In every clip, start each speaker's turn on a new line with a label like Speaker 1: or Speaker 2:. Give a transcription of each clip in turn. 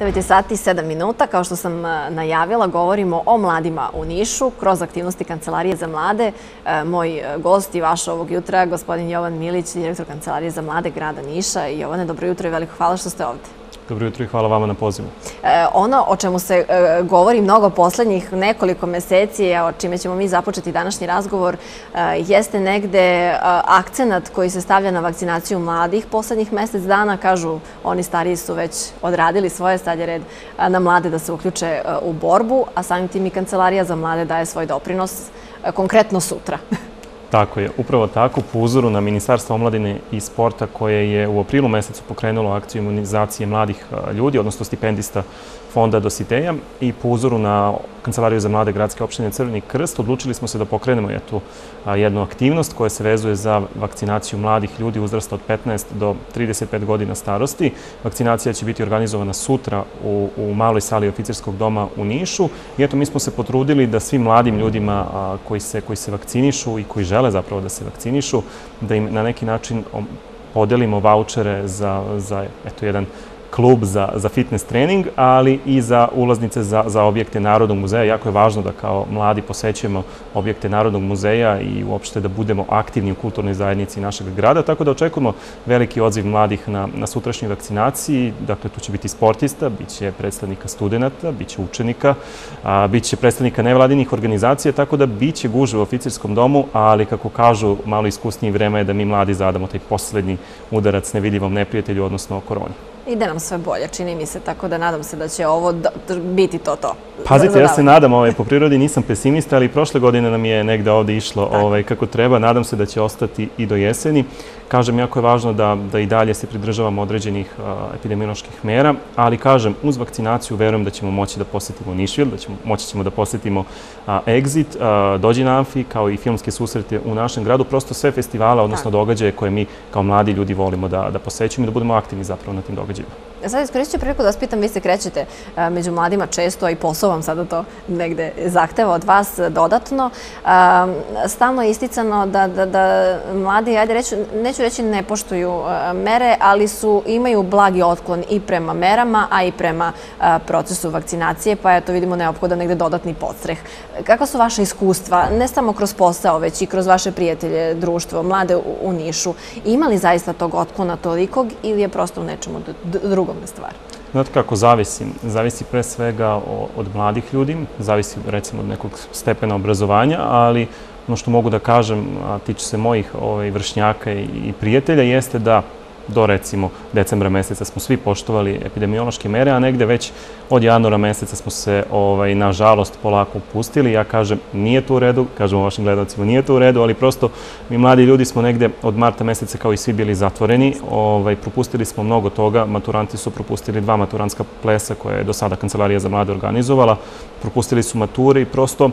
Speaker 1: 9 sati 7 minuta. Kao što sam e, najavila, govorimo o mladima u Nišu kroz aktivnosti Kancelarije za mlade. E, moj e, gost i vaš ovog jutra, gospodin Jovan Milić, direktor Kancelarije za mlade grada Niša. Jovane, dobro jutro i veliko hvala što ste ovde.
Speaker 2: Dobro jutro i hvala vama na pozivu.
Speaker 1: E, ono o čemu se e, govori mnogo poslednjih nekoliko meseci, a o čime ćemo mi započeti današnji razgovor, e, jeste negde akcenat koji se stavlja na vakcinaciju mladih. Poslednjih mesec dana, kažu, oni stariji su već odradili svoje, sad je red na mlade da se uključe u borbu, a samim tim i Kancelarija za mlade daje svoj doprinos konkretno sutra.
Speaker 2: Tako je, upravo tako, po uzoru na Ministarstvo omladine i sporta koje je u aprilu mesecu pokrenulo akciju imunizacije mladih ljudi, odnosno stipendista fonda Dositeja i po uzoru na Kancelariju za mlade gradske opštine Crveni krst odlučili smo se da pokrenemo tu jednu aktivnost koja se vezuje za vakcinaciju mladih ljudi uzrasta od 15 do 35 godina starosti. Vakcinacija će biti organizovana sutra u, u maloj sali oficirskog doma u Nišu i eto mi smo se potrudili da svim mladim ljudima koji se, koji se vakcinišu i koji žele zapravo da se vakcinišu, da im na neki način podelimo vouchere za, za eto, jedan klub za, za fitness trening, ali i za ulaznice za, za objekte Narodnog muzeja. Jako je važno da kao mladi posećujemo objekte Narodnog muzeja i uopšte da budemo aktivni u kulturnoj zajednici našeg grada, tako da očekujemo veliki odziv mladih na, na sutrašnjoj vakcinaciji. Dakle, tu će biti sportista, bit će predstavnika studenta, bit će učenika, a, bit će predstavnika nevladinih organizacija, tako da bit će guže u oficirskom domu, ali kako kažu, malo iskusnije vreme je da mi mladi zadamo taj poslednji udarac nevidljivom neprijatelju, odnosno koroni.
Speaker 1: Ide nam sve bolje, čini mi se, tako da nadam se da će ovo biti to to.
Speaker 2: Pazite, ja se nadam, ovaj, po prirodi nisam pesimista, ali prošle godine nam je negde ovde išlo ovaj, kako treba. Nadam se da će ostati i do jeseni. Kažem, jako je važno da, da i dalje se pridržavamo određenih epidemioloških mera, ali kažem, uz vakcinaciju verujem da ćemo moći da posetimo Nišvil, da ćemo, moći ćemo da posetimo Exit, Dođi na Amfi, kao i filmske susrete u našem gradu, prosto sve festivale, odnosno događaje koje mi kao mladi ljudi volimo da, da posećujemo i da budemo aktivni zapravo na tim događajima.
Speaker 1: Sad iskoristit ću priliku da vas pitam, vi se krećete među mladima često, a i posao vam sada to negde zahteva od vas dodatno. Stalno je isticano da, da, da mladi, ajde reći, neću reći ne poštuju mere, ali su, imaju blagi otklon i prema merama, a i prema procesu vakcinacije, pa eto vidimo neophodan negde dodatni podstreh. Kakva su vaše iskustva, ne samo kroz posao, već i kroz vaše prijatelje, društvo, mlade u Nišu? Ima li zaista tog otklona tolikog ili je prosto u nečemu drugom stvar?
Speaker 2: Znate kako, zavisi. Zavisi pre svega od mladih ljudi, zavisi recimo od nekog stepena obrazovanja, ali ono što mogu da kažem, a tiče se mojih ovaj, vršnjaka i prijatelja, jeste da do recimo decembra meseca smo svi poštovali epidemiološke mere, a negde već od januara meseca smo se, ovaj, nažalost, polako upustili. Ja kažem, nije to u redu, kažemo vašim gledalcima, nije to u redu, ali prosto mi mladi ljudi smo negde od marta meseca kao i svi bili zatvoreni. Ovaj, propustili smo mnogo toga, maturanti su propustili dva maturantska plesa koje je do sada Kancelarija za mlade organizovala, propustili su mature i prosto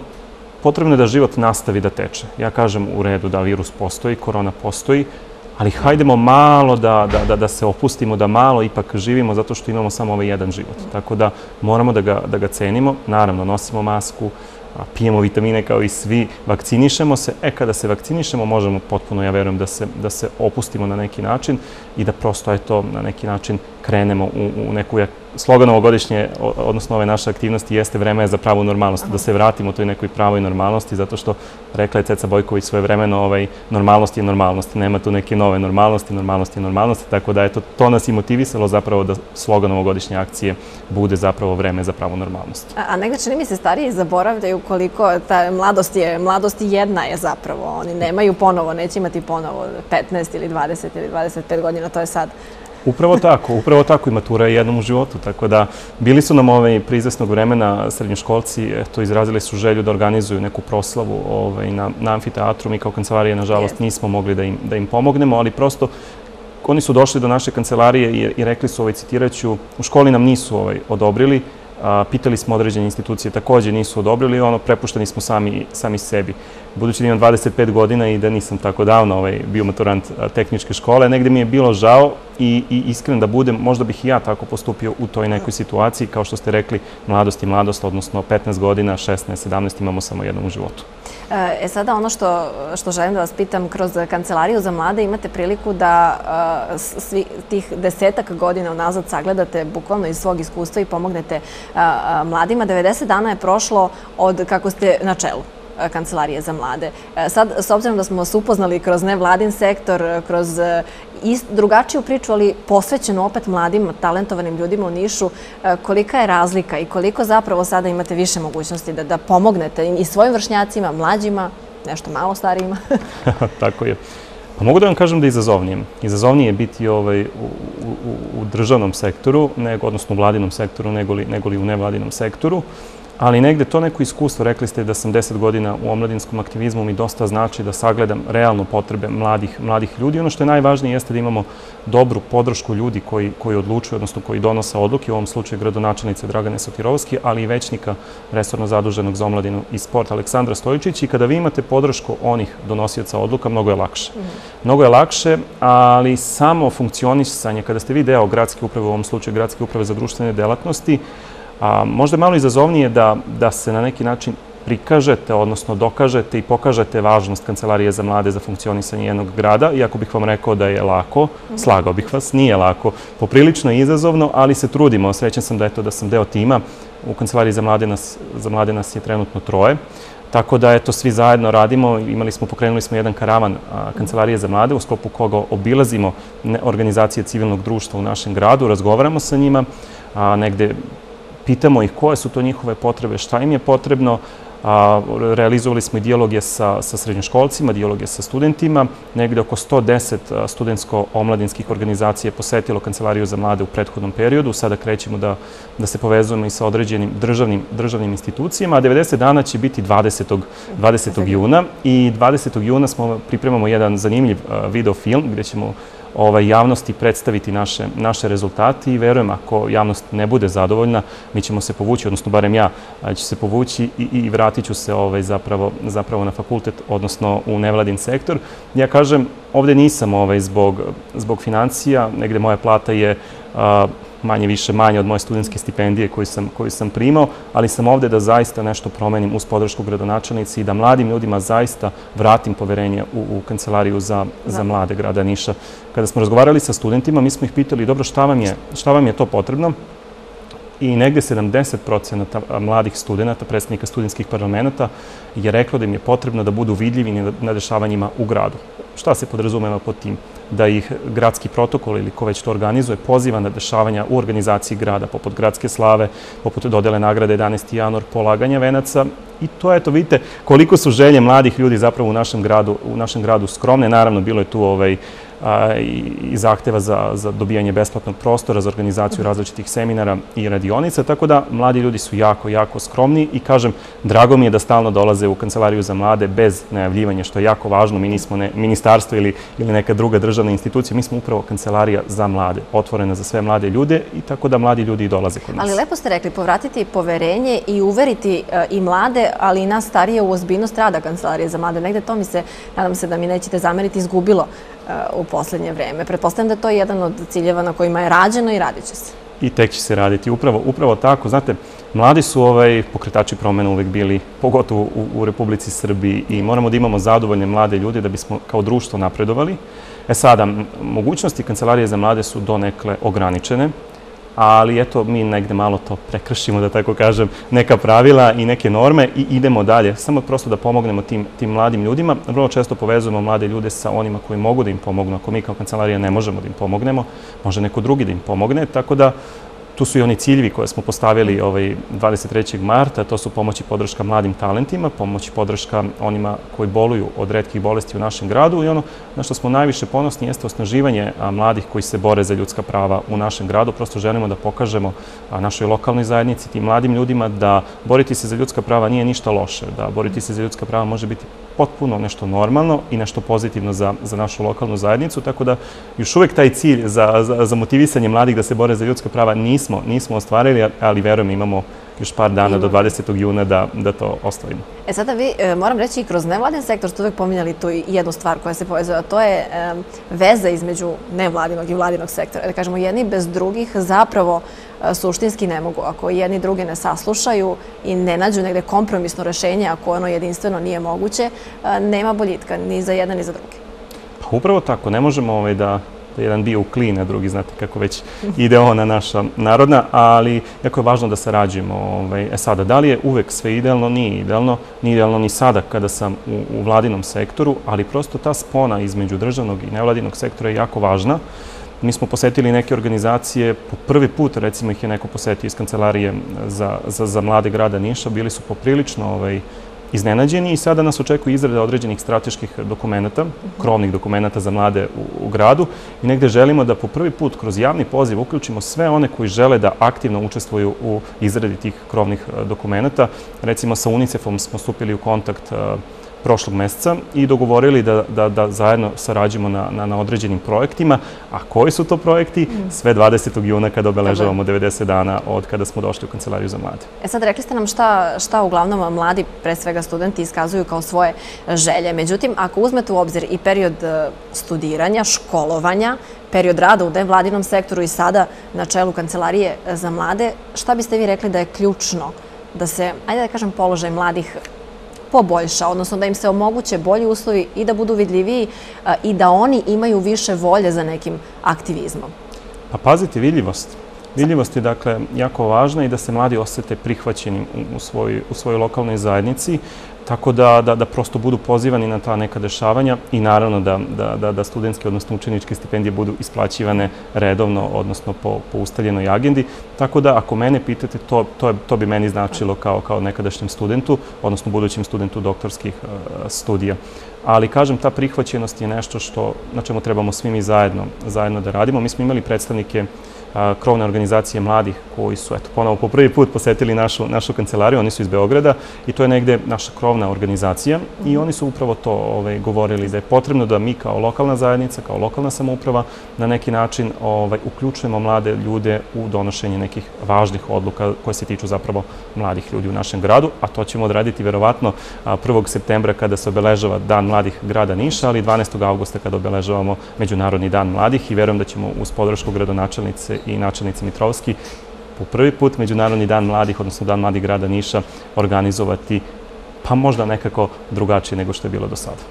Speaker 2: potrebno je da život nastavi da teče. Ja kažem u redu da virus postoji, korona postoji, ali hajdemo malo da, da, da, da se opustimo, da malo ipak živimo zato što imamo samo ovaj jedan život. Tako da moramo da ga, da ga cenimo. Naravno, nosimo masku, pijemo vitamine kao i svi, vakcinišemo se. E, kada se vakcinišemo, možemo potpuno, ja verujem, da se, da se opustimo na neki način i da prosto, eto, na neki način krenemo u, u neku slogan ovogodišnje, odnosno ove naše aktivnosti, jeste vreme za pravu normalnost, da se vratimo toj nekoj pravoj normalnosti, zato što, rekla je Ceca Bojković svoje vremeno, ovaj, normalnost je normalnost, nema tu neke nove normalnosti, normalnost je normalnost, tako da eto, to nas i motivisalo zapravo da slogan ovogodišnje akcije bude zapravo vreme za pravu normalnost.
Speaker 1: A, a negde čini mi se stariji zaboravljaju koliko ta mladost je, mladost jedna je zapravo, oni nemaju ponovo, neće imati ponovo 15 ili 20 ili 25 godina, to je sad
Speaker 2: Upravo tako, upravo tako i matura je jednom u životu, tako da bili su nam ovaj prizasnog vremena srednjoškolci, eto, izrazili su želju da organizuju neku proslavu ovaj, na, na amfiteatru, mi kao kancelarije, nažalost, nismo mogli da im, da im pomognemo, ali prosto oni su došli do naše kancelarije i, i rekli su, ovaj, citiraću, u školi nam nisu ovaj, odobrili, pitali smo određene institucije, takođe nisu odobrili, ono, prepušteni smo sami, sami sebi. Budući da imam 25 godina i da nisam tako davno ovaj, bio maturant tehničke škole, negde mi je bilo žao i, i iskren da budem, možda bih i ja tako postupio u toj nekoj situaciji, kao što ste rekli, mladost i mladost, odnosno 15 godina, 16, 17 imamo samo jednom u životu.
Speaker 1: E sada ono što, što želim da vas pitam, kroz Kancelariju za mlade imate priliku da uh, svi tih desetak godina unazad sagledate bukvalno iz svog iskustva i pomognete uh, mladima. 90 dana je prošlo od kako ste na čelu Kancelarije za mlade. Sad, s obzirom da smo vas upoznali kroz nevladin sektor, kroz ist, drugačiju priču, ali posvećenu opet mladim, talentovanim ljudima u Nišu, kolika je razlika i koliko zapravo sada imate više mogućnosti da, da pomognete i svojim vršnjacima, mlađima, nešto malo starijima?
Speaker 2: Tako je. Pa mogu da vam kažem da je izazovnije. Izazovnije je biti ovaj, u, u, u državnom sektoru, nego, odnosno u vladinom sektoru, nego li, nego li u nevladinom sektoru ali negde to neko iskustvo, rekli ste da sam 10 godina u omladinskom aktivizmu mi dosta znači da sagledam realno potrebe mladih, mladih ljudi. Ono što je najvažnije jeste da imamo dobru podršku ljudi koji, koji odlučuju, odnosno koji donose odluke, u ovom slučaju gradonačelnice Dragane Sotirovski, ali i većnika resorno zaduženog za omladinu i sport Aleksandra Stojičić i kada vi imate podršku onih donosioca odluka, mnogo je lakše. Mm. Mnogo je lakše, ali samo funkcionisanje, kada ste vi deo gradske uprave, u ovom slučaju gradske uprave za društvene delatnosti, A, možda je malo izazovnije da, da se na neki način prikažete, odnosno dokažete i pokažete važnost Kancelarije za mlade za funkcionisanje jednog grada, iako bih vam rekao da je lako, slagao bih vas, nije lako, poprilično izazovno, ali se trudimo. Srećan sam da, eto, da sam deo tima. U Kancelariji za mlade nas, za mlade nas je trenutno troje. Tako da, eto, svi zajedno radimo. Imali smo, pokrenuli smo jedan karavan a, Kancelarije za mlade, u sklopu koga obilazimo organizacije civilnog društva u našem gradu, razgovaramo sa njima, a, negde pitamo ih koje su to njihove potrebe, šta im je potrebno, a, realizovali smo i dijaloge sa, sa srednjoškolcima, dijaloge sa studentima. Negde oko 110 studentsko-omladinskih organizacija je posetilo Kancelariju za mlade u prethodnom periodu. Sada krećemo da, da se povezujemo i sa određenim državnim, državnim institucijama. A 90 dana će biti 20. 20. juna i 20. juna smo pripremamo jedan zanimljiv video film gde ćemo ovaj, javnosti predstaviti naše, naše rezultate i verujem ako javnost ne bude zadovoljna, mi ćemo se povući, odnosno barem ja ću se povući i, i vratit ću se ovaj, zapravo, zapravo na fakultet, odnosno u nevladin sektor. Ja kažem, ovde nisam ovaj, zbog, zbog financija, negde moja plata je a, manje više manje od moje studentske stipendije koju sam, koju sam primao, ali sam ovde da zaista nešto promenim uz podršku gradonačelnici i da mladim ljudima zaista vratim poverenje u, u kancelariju za, za da. mlade grada Niša. Kada smo razgovarali sa studentima, mi smo ih pitali, dobro, šta vam je, šta vam je to potrebno? I negde 70% mladih studenta, predstavnika studentskih parlamenta, je reklo da im je potrebno da budu vidljivi na dešavanjima u gradu. Šta se podrazumeva pod tim? Da ih gradski protokol ili ko već to organizuje poziva na dešavanja u organizaciji grada, poput gradske slave, poput dodele nagrade 11. januar, polaganja venaca. I to, eto, vidite koliko su želje mladih ljudi zapravo u našem gradu, u našem gradu skromne. Naravno, bilo je tu ovaj, i zahteva za, za dobijanje besplatnog prostora, za organizaciju različitih seminara i radionica, tako da mladi ljudi su jako, jako skromni i kažem, drago mi je da stalno dolaze u Kancelariju za mlade bez najavljivanja, što je jako važno. Mi nismo ne, ministarstvo ili, ili neka druga državna institucija, mi smo upravo Kancelarija za mlade, otvorena za sve mlade ljude i tako da mladi ljudi i dolaze kod nas.
Speaker 1: Ali lepo ste rekli, povratiti poverenje i uveriti uh, i mlade, ali i nas starije u ozbiljnost rada Kancelarije za mlade. Negde to mi se, nadam se da mi nećete zameriti, izgubilo u poslednje vreme. Pretpostavljam da to je jedan od ciljeva na kojima je rađeno i radit će se.
Speaker 2: I tek će se raditi. Upravo, upravo tako. Znate, mladi su ovaj, pokretači promena uvek bili, pogotovo u, u Republici Srbiji i moramo da imamo zadovoljne mlade ljude da bismo kao društvo napredovali. E sada, mogućnosti Kancelarije za mlade su donekle ograničene ali eto, mi negde malo to prekršimo, da tako kažem, neka pravila i neke norme i idemo dalje. Samo prosto da pomognemo tim, tim mladim ljudima. Vrlo često povezujemo mlade ljude sa onima koji mogu da im pomognu. Ako mi kao kancelarija ne možemo da im pomognemo, može neko drugi da im pomogne. Tako da Tu su i oni ciljevi koje smo postavili ovaj 23. marta, to su pomoći podrška mladim talentima, pomoći podrška onima koji boluju od redkih bolesti u našem gradu i ono na što smo najviše ponosni jeste osnaživanje mladih koji se bore za ljudska prava u našem gradu. Prosto želimo da pokažemo našoj lokalnoj zajednici, tim mladim ljudima da boriti se za ljudska prava nije ništa loše, da boriti se za ljudska prava može biti potpuno nešto normalno i nešto pozitivno za, za našu lokalnu zajednicu, tako da još uvek taj cilj za, za, za motivisanje mladih da se bore za ljudska prava nismo, nismo ostvarili, ali verujem imamo još par dana do 20. juna da, da to ostvarimo.
Speaker 1: E sada vi, e, moram reći, i kroz nevladin sektor ste uvek pominjali tu jednu stvar koja se povezuje, a to je e, veza između nevladinog i vladinog sektora. Da kažemo, jedni bez drugih zapravo suštinski ne mogu. Ako jedni drugi ne saslušaju i ne nađu negde kompromisno rešenje, ako ono jedinstveno nije moguće, nema boljitka ni za jedan ni za drugi.
Speaker 2: Pa upravo tako, ne možemo ovaj da da jedan bio u klin, a drugi znate kako već ide ona naša narodna, ali jako je važno da sarađujemo. Ovaj, e sada, da li je uvek sve idealno? Nije idealno. Nije idealno ni sada kada sam u, u vladinom sektoru, ali prosto ta spona između državnog i nevladinog sektora je jako važna. Mi smo posetili neke organizacije, po prvi put recimo ih je neko posetio iz kancelarije za, za, za mlade grada Niša, bili su poprilično ovaj, iznenađeni i sada nas očekuje izrada određenih strateških dokumenta, krovnih dokumenta za mlade u, gradu i negde želimo da po prvi put kroz javni poziv uključimo sve one koji žele da aktivno učestvuju u izradi tih krovnih e, dokumenta. Recimo sa UNICEF-om smo stupili u kontakt uh, prošlog meseca i dogovorili da, da, da zajedno sarađujemo na, na, na određenim projektima. A koji su to projekti? Mm. Sve 20. juna kada obeležavamo 90 dana od kada smo došli u Kancelariju za mlade.
Speaker 1: E sad rekli ste nam šta, šta uglavnom mladi, pre svega studenti, iskazuju kao svoje želje. Međutim, ako uzmete u obzir i period e, studiranja, školovanja, period rada u nevladinom sektoru i sada na čelu Kancelarije za mlade, šta biste vi rekli da je ključno da se, ajde da kažem, položaj mladih poboljša, odnosno da im se omoguće bolji uslovi i da budu vidljiviji i da oni imaju više volje za nekim aktivizmom?
Speaker 2: Pa pazite, vidljivost. Vidljivost je dakle jako važna i da se mladi osete prihvaćeni u, u svojoj lokalnoj zajednici. Tako da, da, da prosto budu pozivani na ta neka dešavanja i naravno da, da, da, da studentske, odnosno učeničke stipendije budu isplaćivane redovno, odnosno po, po ustaljenoj agendi. Tako da, ako mene pitate, to, to, je, to bi meni značilo kao, kao nekadašnjem studentu, odnosno budućem studentu doktorskih uh, studija. Ali, kažem, ta prihvaćenost je nešto što, na čemu trebamo svi mi zajedno, zajedno da radimo. Mi smo imali predstavnike krovne organizacije mladih koji su, eto, ponovo po prvi put posetili našu, našu kancelariju, oni su iz Beograda i to je negde naša krovna organizacija i oni su upravo to ovaj, govorili da je potrebno da mi kao lokalna zajednica, kao lokalna samouprava na neki način ovaj, uključujemo mlade ljude u donošenje nekih važnih odluka koje se tiču zapravo mladih ljudi u našem gradu, a to ćemo odraditi verovatno 1. septembra kada se obeležava Dan mladih grada Niša, ali 12. augusta kada obeležavamo Međunarodni dan mladih i verujem da ćemo uz podršku gradonačelnice i načelnici Mitrovski po prvi put Međunarodni dan mladih, odnosno Dan mladih grada Niša, organizovati pa možda nekako drugačije nego što je bilo do sada.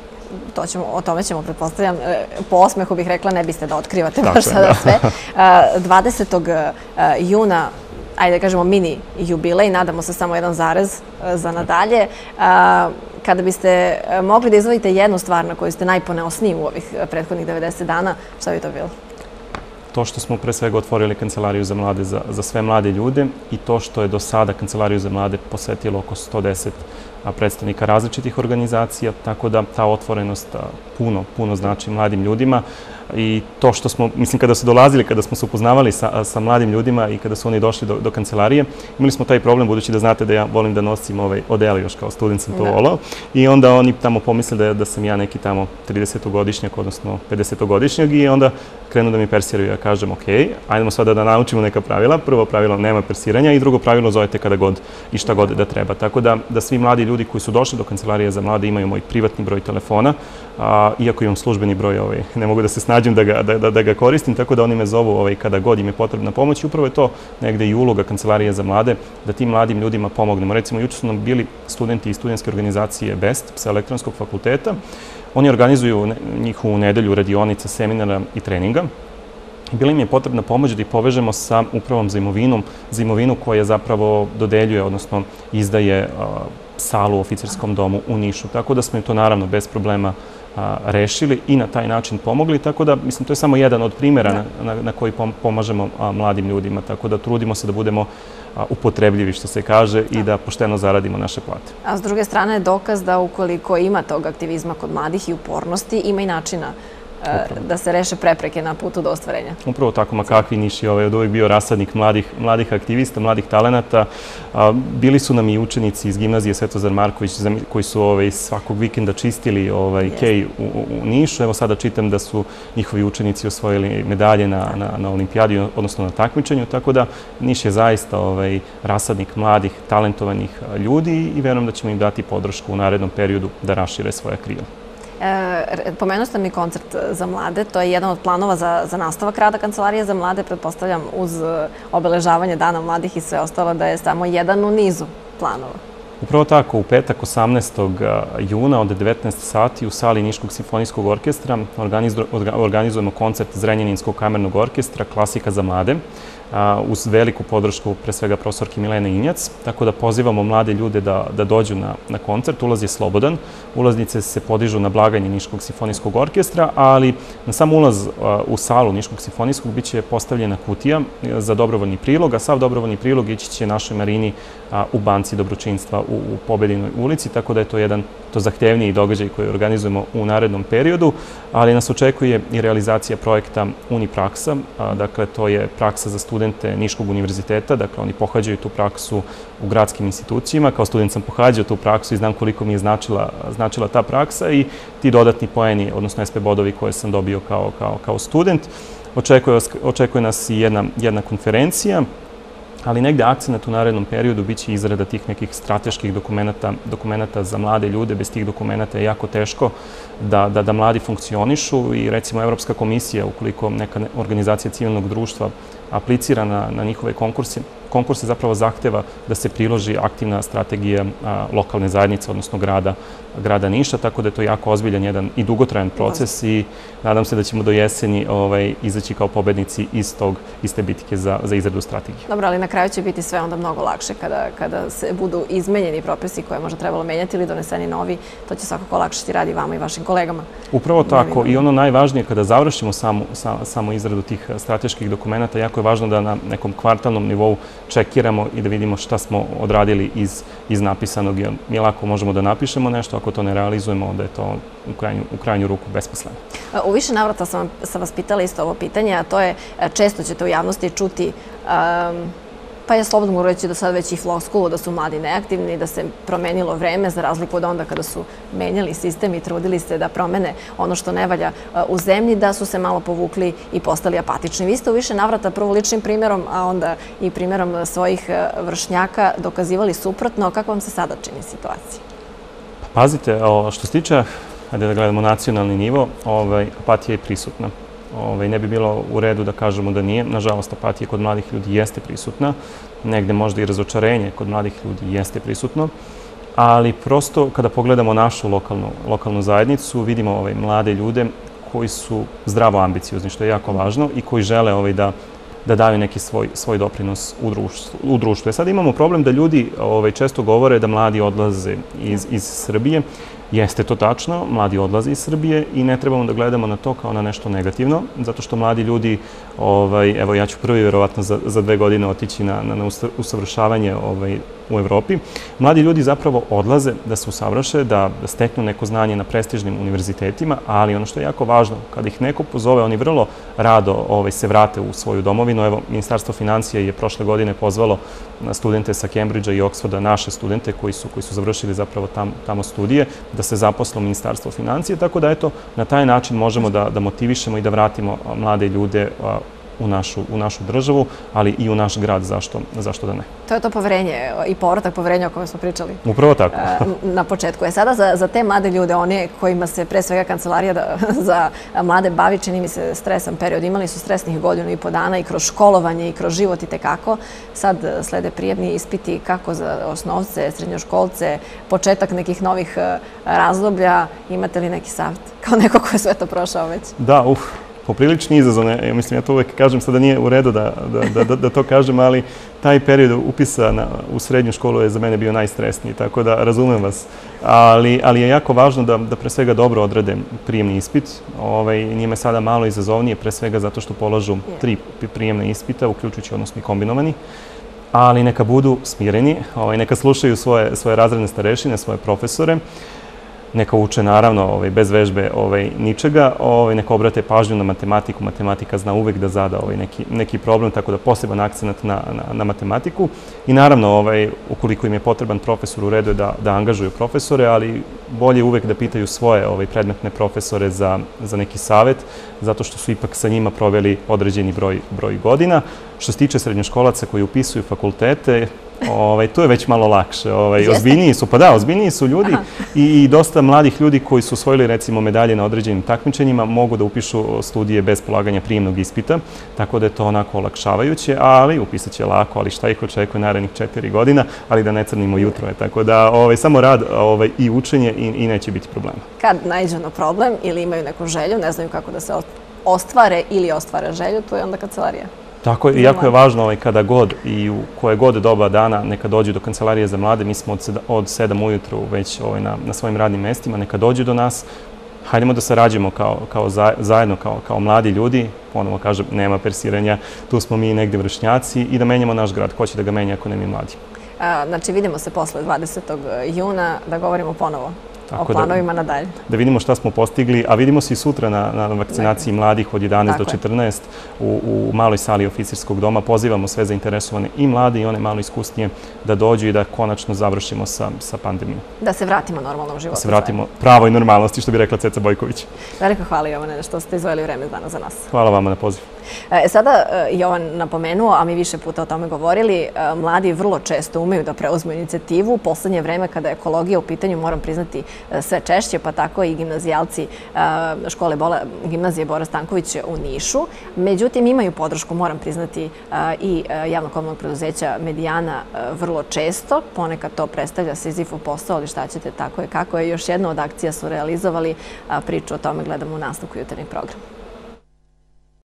Speaker 1: To ćemo, o tome ćemo, pretpostavljam, e, po osmehu bih rekla, ne biste da otkrivate baš sada da. sve. 20. E, juna ajde da kažemo mini jubilej, nadamo se samo jedan zarez e, za nadalje. Kada biste mogli da izvodite jednu stvar na koju ste najponeosniji u ovih prethodnih 90 dana, šta bi to bilo?
Speaker 2: To što smo pre svega otvorili Kancelariju za mlade za, za sve mlade ljude i to što je do sada Kancelariju za mlade posetilo oko 110 predstavnika različitih organizacija, tako da ta otvorenost puno, puno znači mladim ljudima i to što smo, mislim, kada su dolazili, kada smo se upoznavali sa, sa mladim ljudima i kada su oni došli do, do kancelarije, imali smo taj problem, budući da znate da ja volim da nosim ovaj odele još kao student sam to da. volao i onda oni tamo pomisle da, da sam ja neki tamo 30-godišnjak, odnosno 50-godišnjak i onda krenu da mi persiraju. Ja kažem, ok, ajdemo sada da naučimo neka pravila. Prvo pravilo nema persiranja i drugo pravilo zovete kada god i šta god da treba. Tako da, da svi mladi ljudi koji su došli do kancelarije za mlade imaju moj privatni broj telefona, a, iako imam službeni broj, ovaj, ne mogu da se snađem da ga, da, da, da ga koristim, tako da oni me zovu ovaj, kada god im je potrebna pomoć. I upravo je to negde i uloga kancelarije za mlade, da tim mladim ljudima pomognemo. Recimo, juče su nam bili studenti iz studentske organizacije BEST sa elektronskog fakulteta. Oni organizuju njihovu nedelju radionica, seminara i treninga. Bila im je potrebna pomoć da ih povežemo sa upravom za imovinom, za imovinu koja zapravo dodeljuje, odnosno izdaje salu u oficerskom domu u Nišu. Tako da smo im to naravno bez problema rešili i na taj način pomogli, tako da, mislim, to je samo jedan od primjera da. na, na, na koji pomažemo mladim ljudima, tako da trudimo se da budemo upotrebljivi, što se kaže, i da. da pošteno zaradimo naše plate.
Speaker 1: A s druge strane je dokaz da ukoliko ima tog aktivizma kod mladih i upornosti, ima i načina da se reše prepreke na putu do ostvarenja.
Speaker 2: Upravo tako, ma kakvi niši ovaj, od uvijek bio rasadnik mladih, mladih aktivista, mladih talenata. bili su nam i učenici iz gimnazije Svetozar Marković koji su ovaj, svakog vikenda čistili ovaj, kej u, u, Nišu. Evo sada čitam da su njihovi učenici osvojili medalje na, na, na olimpijadi, odnosno na takmičenju, tako da Niš je zaista ovaj, rasadnik mladih, talentovanih ljudi i verujem da ćemo im dati podršku u narednom periodu da rašire svoje krila.
Speaker 1: E, pomenuo ste mi koncert za mlade, to je jedan od planova za, za nastavak rada Kancelarije za mlade, pretpostavljam uz obeležavanje Dana mladih i sve ostalo da je samo jedan u nizu planova.
Speaker 2: Upravo tako, u petak 18. juna od 19 sati u sali Niškog simfonijskog orkestra organizujemo koncert Zrenjaninskog kamernog orkestra Klasika za mlade uz veliku podršku pre svega profesorki Milene Injac, tako da pozivamo mlade ljude da, da dođu na, na koncert. Ulaz je slobodan, ulaznice se podižu na blaganje Niškog simfonijskog orkestra, ali na sam ulaz u salu Niškog simfonijskog biće postavljena kutija za dobrovoljni prilog, a sav dobrovoljni prilog ići će našoj Marini u banci dobročinstva u, u Pobedinoj ulici, tako da je to jedan to zahtevniji događaj koji organizujemo u narednom periodu, ali nas očekuje i realizacija projekta Unipraksa, dakle to je praksa za studente Niškog univerziteta, dakle oni pohađaju tu praksu u gradskim institucijama, kao student sam pohađao tu praksu i znam koliko mi je značila, značila ta praksa i ti dodatni poeni, odnosno SP bodovi koje sam dobio kao, kao, kao student. Očekuje, očekuje nas i jedna, jedna konferencija ali negde akcenat u narednom periodu biće izrada tih nekih strateških dokumenta, dokumenta za mlade ljude. Bez tih dokumenta je jako teško da, da, da mladi funkcionišu i recimo Evropska komisija, ukoliko neka organizacija civilnog društva aplicira na, na njihove konkurse, konkurse zapravo zahteva da se priloži aktivna strategija lokalne zajednice, odnosno grada, grada Niša, tako da je to jako ozbiljan jedan i dugotrajan proces i nadam se da ćemo do jeseni ovaj, izaći kao pobednici iz, tog, iz te bitke za, za izradu strategije.
Speaker 1: Dobro, ali na kraju će biti sve onda mnogo lakše kada, kada se budu izmenjeni propisi koje možda trebalo menjati ili doneseni novi, to će svakako lakšiti radi vama i vašim kolegama.
Speaker 2: Upravo tako i ono najvažnije kada završimo samu, samo izradu tih strateških dokumenta, jako je važno da na nekom kvartalnom nivou čekiramo i da vidimo šta smo odradili iz, iz napisanog. Jer mi lako možemo da napišemo nešto, ako to ne realizujemo, onda je to u krajnju, u krajnju ruku besmisleno.
Speaker 1: U više navrata sam, sam vas pitala isto ovo pitanje, a to je često ćete u javnosti čuti um, pa je slobodno mogu reći da sad već i floskulu da su mladi neaktivni, da se promenilo vreme za razliku od onda kada su menjali sistem i trudili se da promene ono što ne valja uh, u zemlji, da su se malo povukli i postali apatični. Vi ste u više navrata prvo ličnim primjerom, a onda i primjerom svojih uh, vršnjaka dokazivali suprotno. Kako vam se sada čini situacija?
Speaker 2: Pa pazite, što se tiče, da gledamo nacionalni nivo, ovaj, apatija je prisutna ovaj, ne bi bilo u redu da kažemo da nije. Nažalost, apatija kod mladih ljudi jeste prisutna, negde možda i razočarenje kod mladih ljudi jeste prisutno, ali prosto kada pogledamo našu lokalnu, lokalnu zajednicu, vidimo ovaj, mlade ljude koji su zdravo ambiciozni, što je jako važno, i koji žele ovaj, da da daju neki svoj, svoj doprinos u društvu. U društvu. E sad imamo problem da ljudi ovaj, često govore da mladi odlaze iz, iz Srbije, Jeste to tačno, mladi odlaze iz Srbije i ne trebamo da gledamo na to kao na nešto negativno, zato što mladi ljudi, ovaj, evo ja ću prvi verovatno za, za dve godine otići na, na, na usavršavanje ovaj, u Evropi, mladi ljudi zapravo odlaze da se usavrše, da, da steknu neko znanje na prestižnim univerzitetima, ali ono što je jako važno, kada ih neko pozove, oni vrlo rado ovaj, se vrate u svoju domovinu. Evo, Ministarstvo financija je prošle godine pozvalo studente sa Cambridgea i Oxforda, naše studente koji su, koji su završili zapravo tam, tamo studije, da se zaposle u Ministarstvo financije, tako da eto, na taj način možemo da, da motivišemo i da vratimo mlade ljude u našu, u našu državu, ali i u naš grad, zašto, zašto da ne.
Speaker 1: To je to poverenje i povratak poverenja o kojem smo pričali.
Speaker 2: Upravo tako.
Speaker 1: na početku. Je sada za, za te mlade ljude, one kojima se pre svega kancelarija da, za mlade bavi, čini mi se stresan period. Imali su stresnih godinu i po dana i kroz školovanje i kroz život i tekako. Sad slede prijemni ispiti kako za osnovce, srednjoškolce, početak nekih novih razdoblja. Imate li neki savjet kao neko ko je sve to prošao već?
Speaker 2: Da, uf, poprilični izazov. Ja mislim, ja to uvek kažem, sada nije u redu da, da, da, da to kažem, ali taj period upisa na, u srednju školu je za mene bio najstresniji, tako da razumem vas. Ali, ali je jako važno da, da pre svega dobro odrade prijemni ispit. Ovaj, njime sada malo izazovnije, pre svega zato što polažu tri prijemne ispita, uključujući odnosno i kombinovani ali neka budu smireni, ovaj, neka slušaju svoje, svoje razredne starešine, svoje profesore, neka uče naravno ovaj, bez vežbe ovaj, ničega, ovaj, neka obrate pažnju na matematiku, matematika zna uvek da zada ovaj, neki, neki problem, tako da poseban akcent na, na, na matematiku i naravno ovaj, ukoliko im je potreban profesor u redu je da, da angažuju profesore, ali bolje uvek da pitaju svoje ovaj, predmetne profesore za, za neki savet, zato što su ipak sa njima proveli određeni broj, broj godina. Što se tiče srednjoškolaca koji upisuju fakultete, ovaj, to je već malo lakše. Ovaj, ozbiljniji su, pa da, ozbiljniji su ljudi i, i dosta mladih ljudi koji su osvojili recimo medalje na određenim takmičenjima mogu da upišu studije bez polaganja prijemnog ispita, tako da je to onako olakšavajuće, ali upisat će lako, ali šta ih očekuje narednih četiri godina, ali da ne crnimo jutro je, tako da ovaj, samo rad ovaj, i učenje i, i neće biti problema.
Speaker 1: Kad najđu na problem ili imaju neku želju, ne znaju kako da se ostvare ili ostvare želju, to je onda kancelarija.
Speaker 2: Tako je, jako je važno ovaj, kada god i u koje god doba dana neka dođu do kancelarije za mlade, mi smo od, seda, od 7 ujutru već ovaj, na, na svojim radnim mestima, neka dođu do nas, hajdemo da sarađujemo kao, kao za, zajedno, kao, kao mladi ljudi, ponovo kažem, nema persiranja, tu smo mi negde vršnjaci i da menjamo naš grad, ko će da ga menja ako ne mi mladi.
Speaker 1: A, znači, vidimo se posle 20. juna da govorimo ponovo Tako o da- planovima da, nadalje.
Speaker 2: Da vidimo šta smo postigli, a vidimo se i sutra na, na vakcinaciji mladih od 11 Tako do 14 u, u maloj sali oficirskog doma. Pozivamo sve zainteresovane i mlade i one malo iskusnije da dođu i da konačno završimo sa, sa pandemijom.
Speaker 1: Da se vratimo normalnom životu.
Speaker 2: Da se vratimo pravoj normalnosti, što bi rekla Ceca Bojković.
Speaker 1: Veliko hvala Jovane što ste izvojili vreme danas za nas.
Speaker 2: Hvala vama na pozivu.
Speaker 1: E, sada e, Jovan napomenuo, a mi više puta o tome govorili, e, mladi vrlo često umeju da preuzmu inicijativu. Poslednje vreme kada je ekologija u pitanju, moram priznati sve češće, pa tako i gimnazijalci škole gimnazije Bora Stanković u Nišu. Međutim, imaju podršku, moram priznati, i javno-komunalnog preduzeća Medijana vrlo često. Ponekad to predstavlja Sizifov posao, ali šta ćete, tako je kako je. Još jedna od akcija su realizovali, priču o tome gledamo u nastavku jutarnjeg programa.